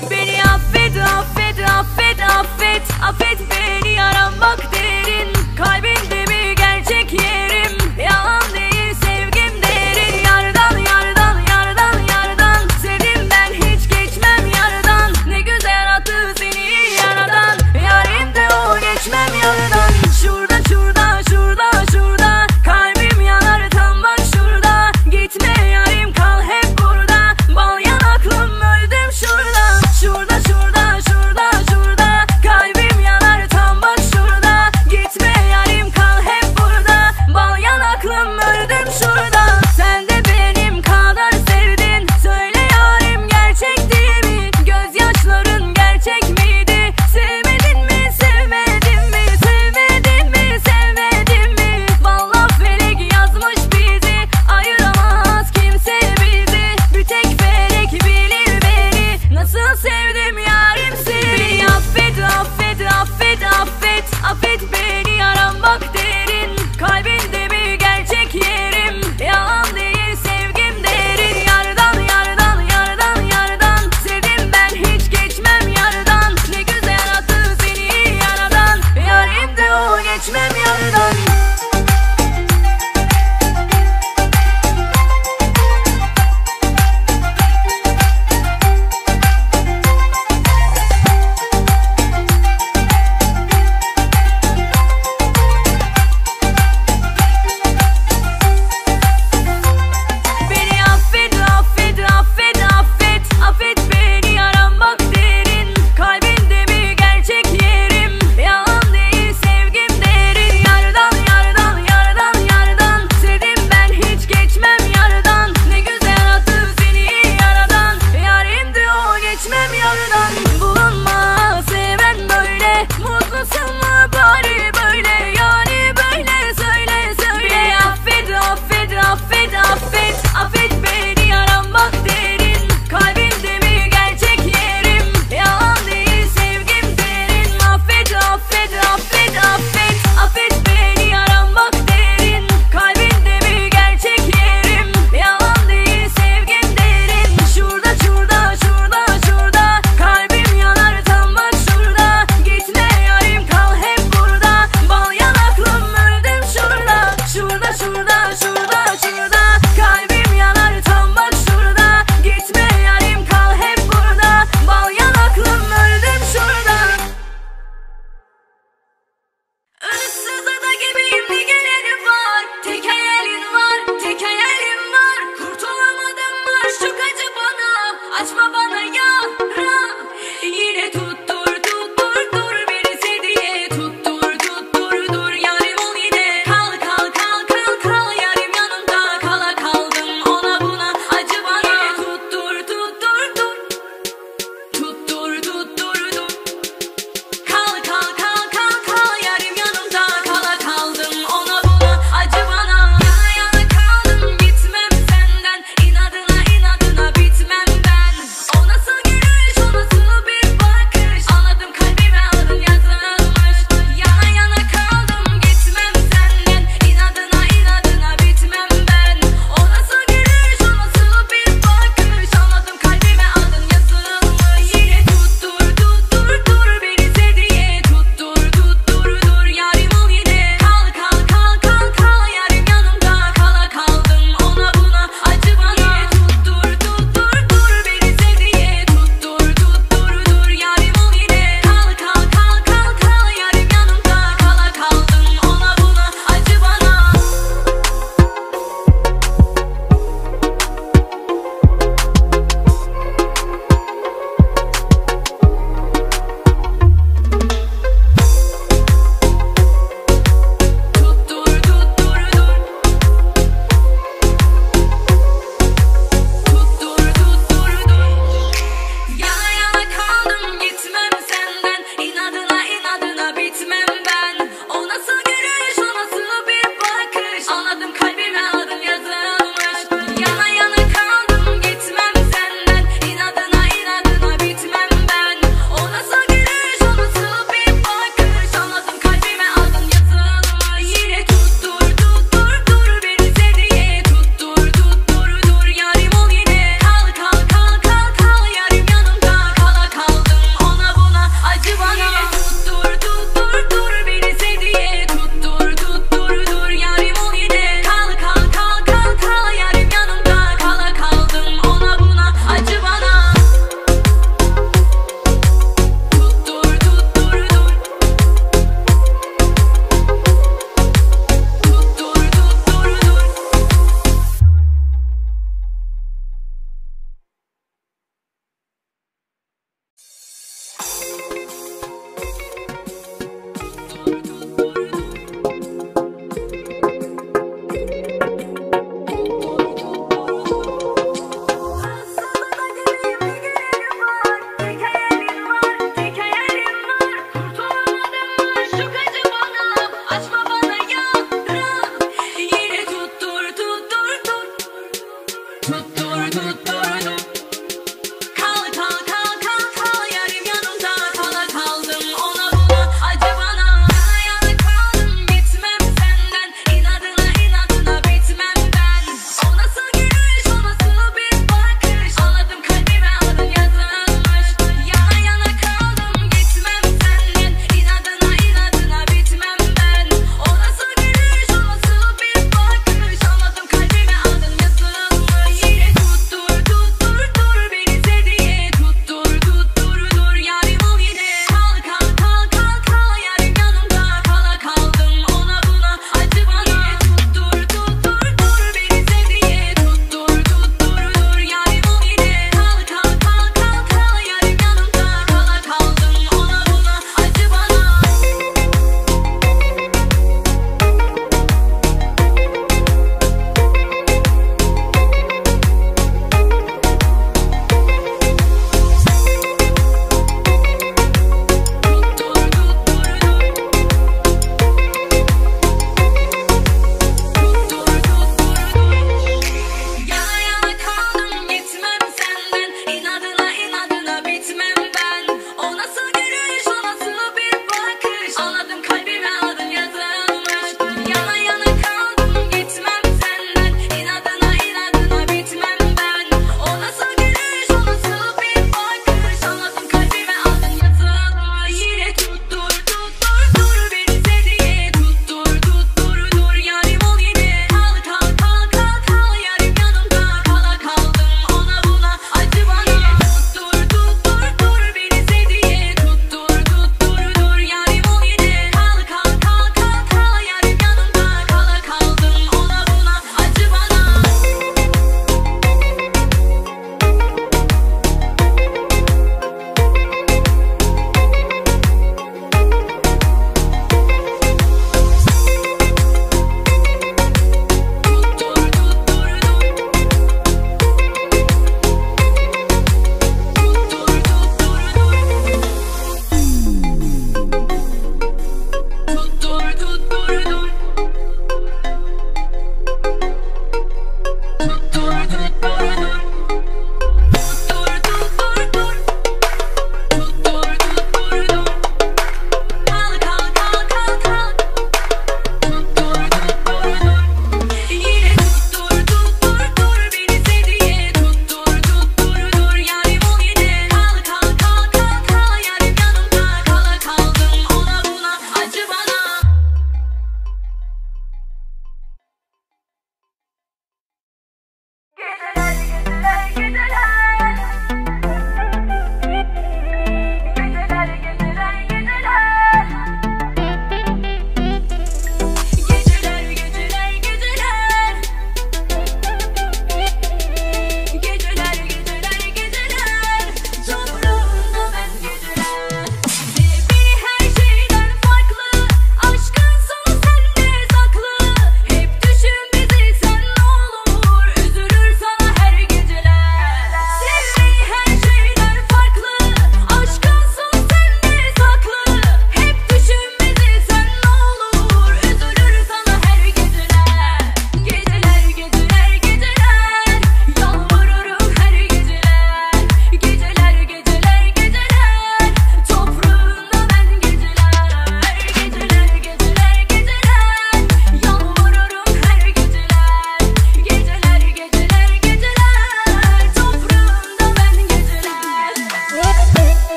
Beni affet affet affet affet Affet beni yaram bak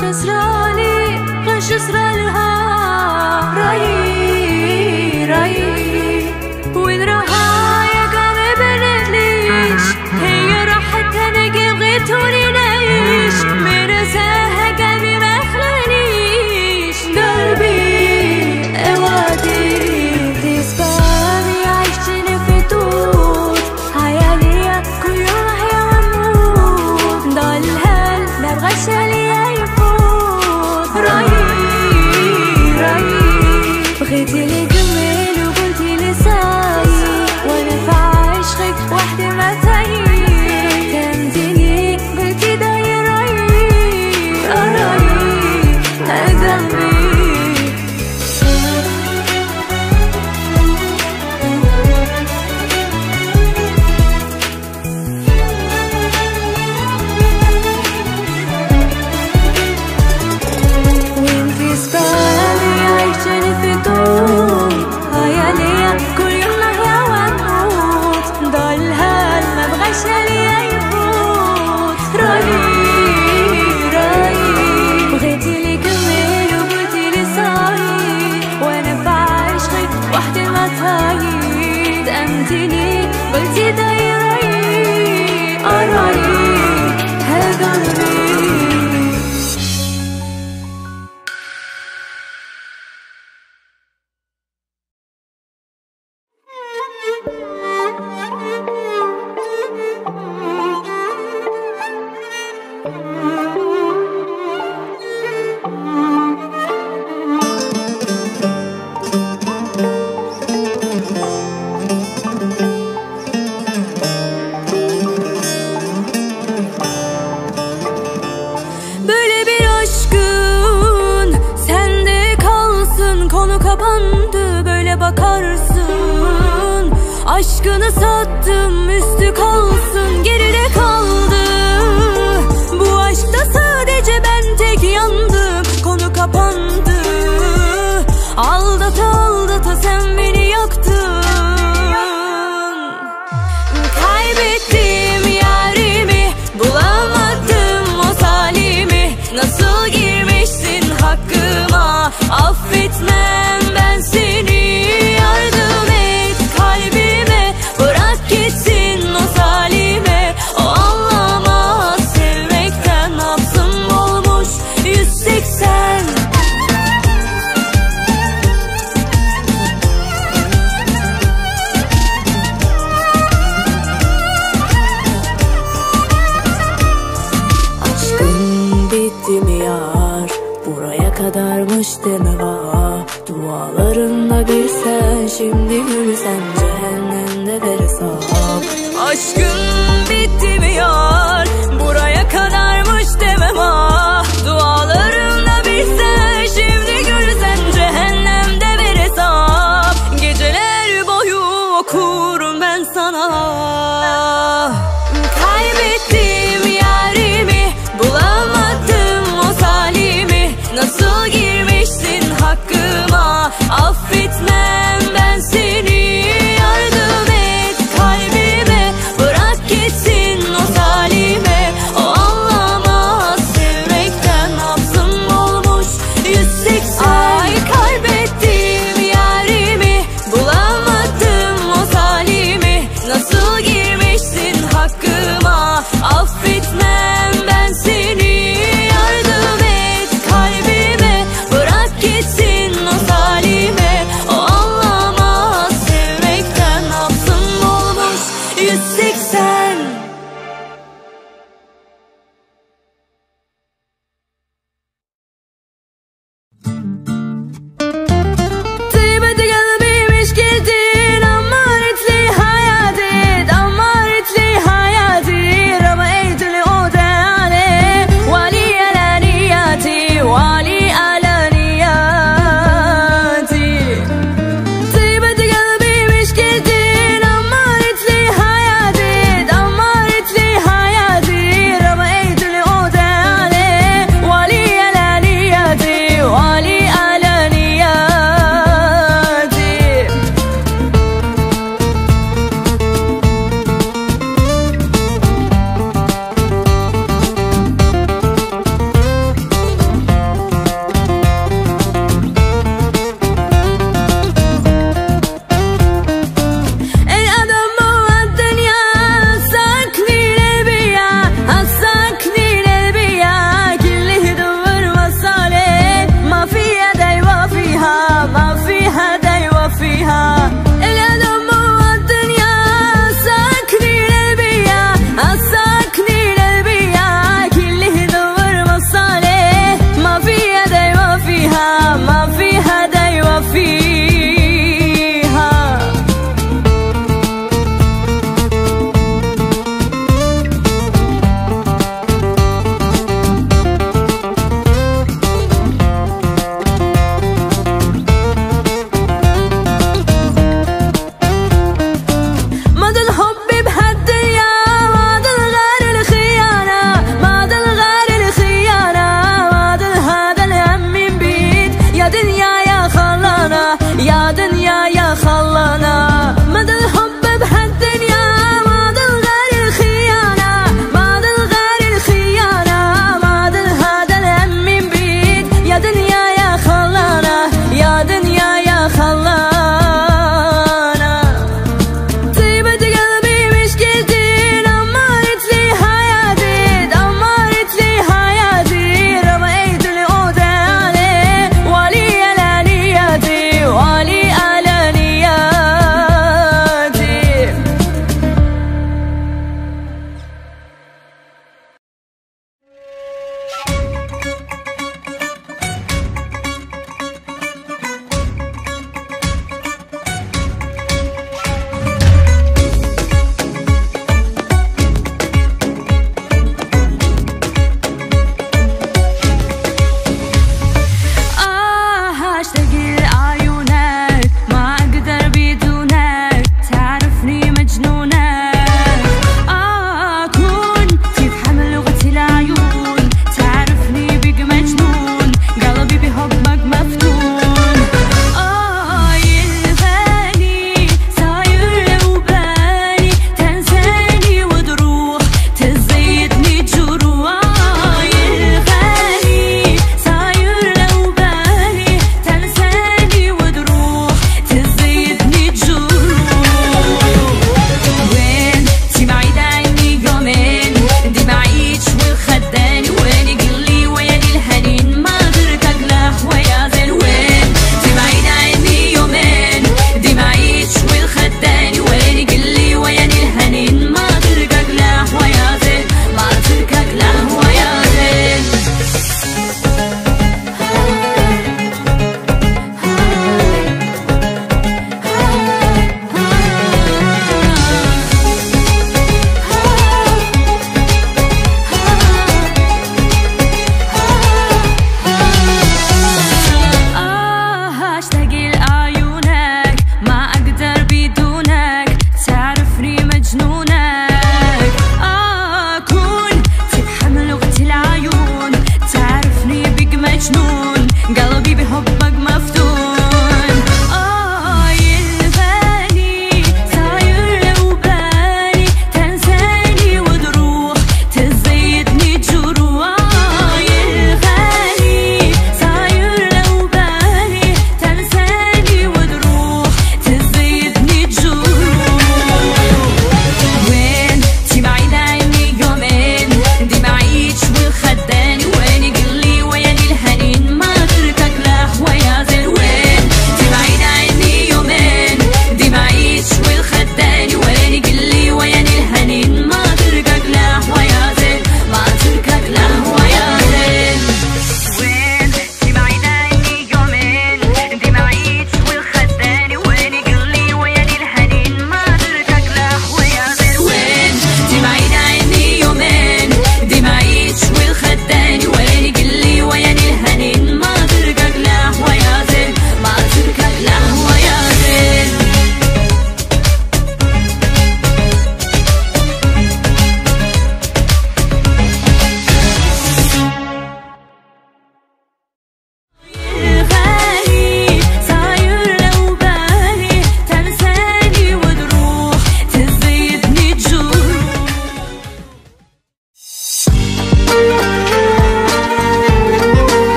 خبارها شسرالي غير شسرالها bakarsın. Aşkını sattım üstü kalsın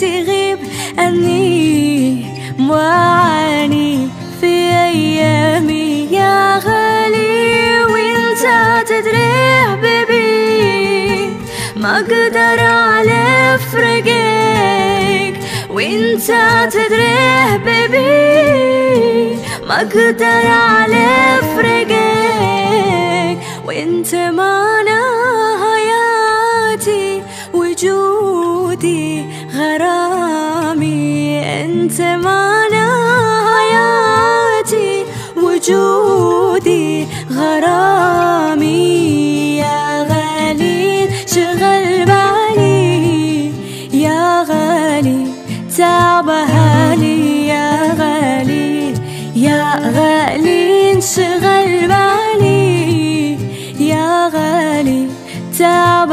تغيب أني معاني في أيامي يا غالي وانت تدري حبيبي ما أقدر على فرقك وانت تدري حبيبي ما أقدر على فرقك وانت ما أنت معنا حياتي وجودي غرامي. يا غالي شغل بالي. يا غالي تعب هالي يا غالي يا غالي انشغل بالي. يا غالي تعب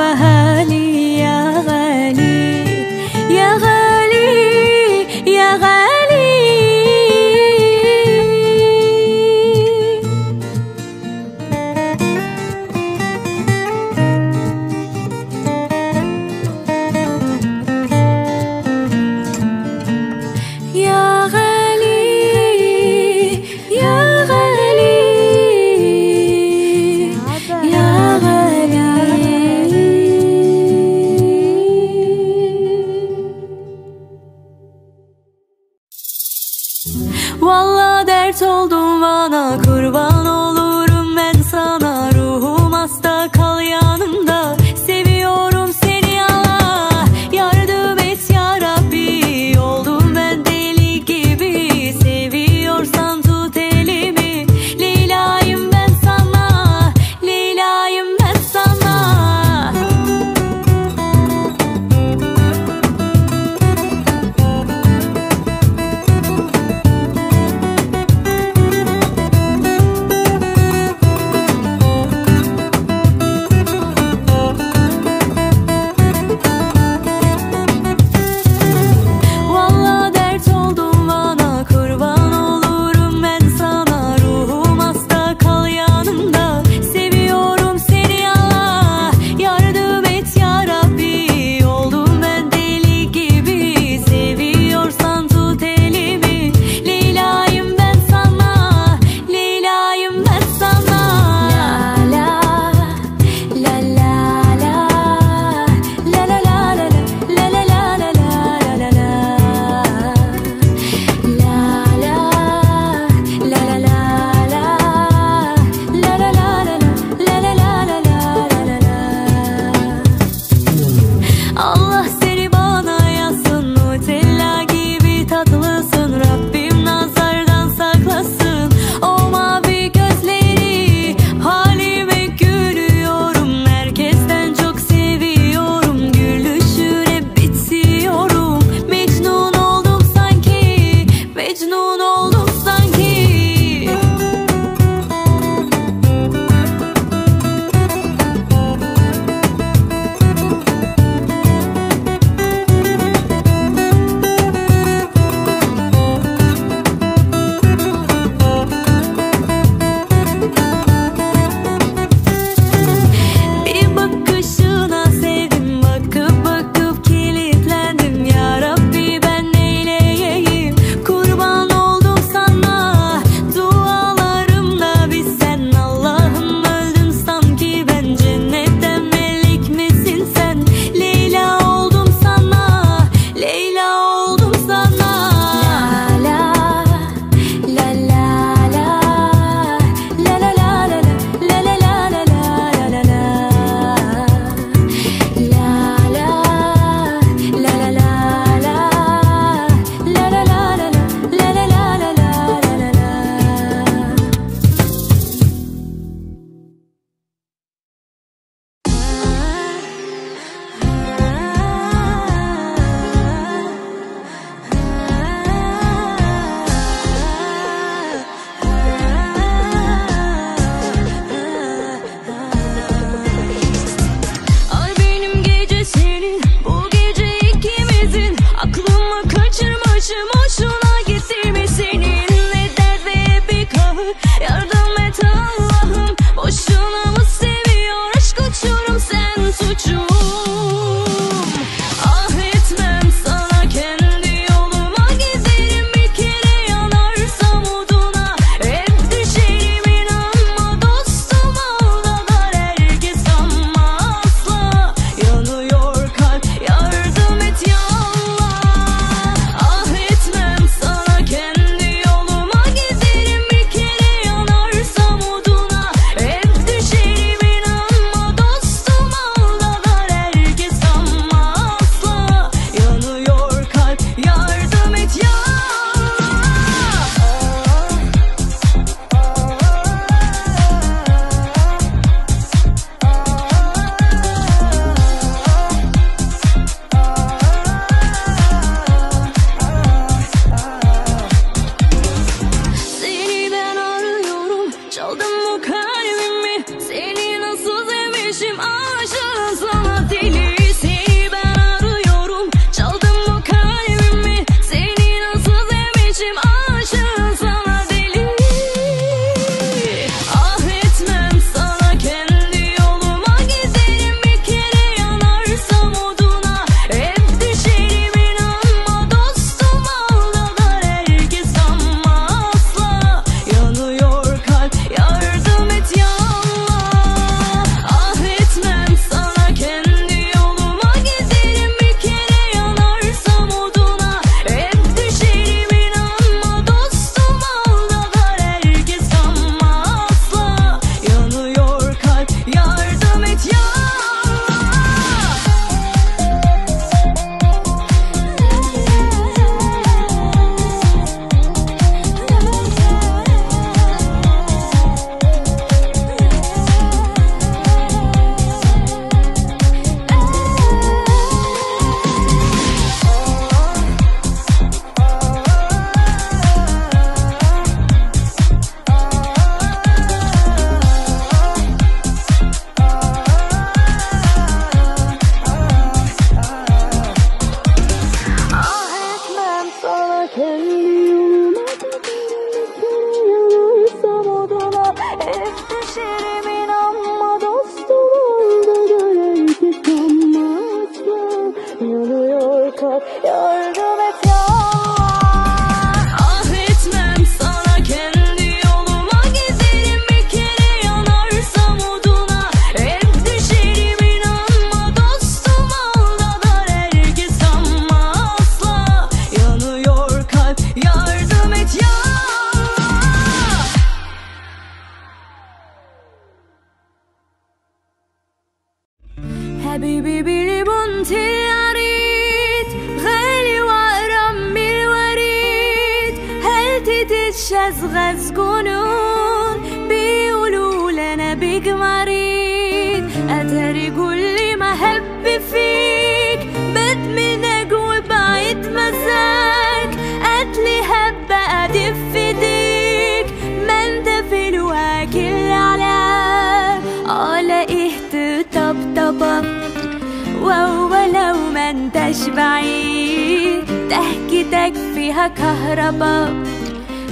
انتش بعيد ضحكتك فيها كهربا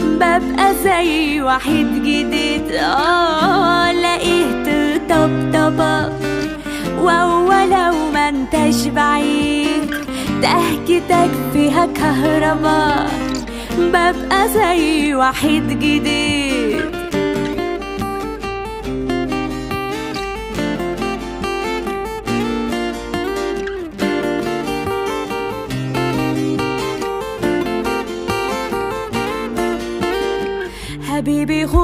ببقى زي وحيد جديد. آه لقيت طبطبة وهو لو ما انتش بعيد ضحكتك فيها كهربا ببقى زي وحيد جديد.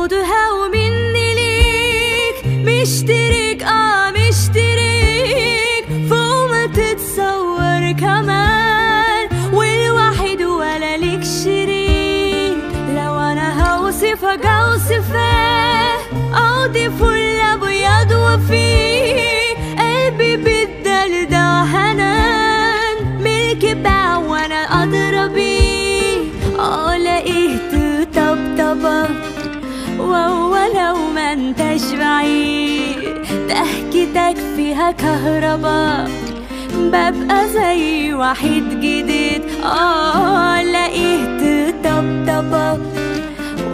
خدها ومني ليك مشترك آه مشترك. فوق ما تتصور كمان والواحد ولا ليك شريك. لو أنا هوصفك اوصفك اقضي فل ابيض وفيه. بعيد ضحكتك فيها كهربا ببقى زي وحيد جديد. آه لقيت طبطبة.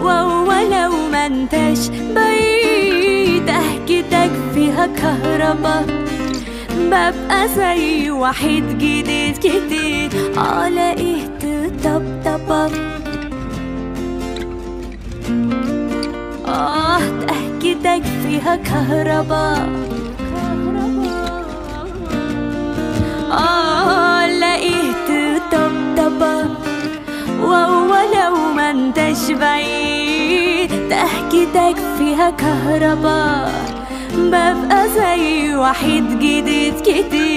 وهو لو ما انتش بعيد. ضحكتك فيها كهربا ببقى زي وحيد جديد جديد. آه لقيت طبطبة. آه ضحكتك فيها كهربا آه لقيت طبطبة وهو لو ما انتش بعيد. ضحكتك فيها كهربا ببقى زي وحيد جديد جديد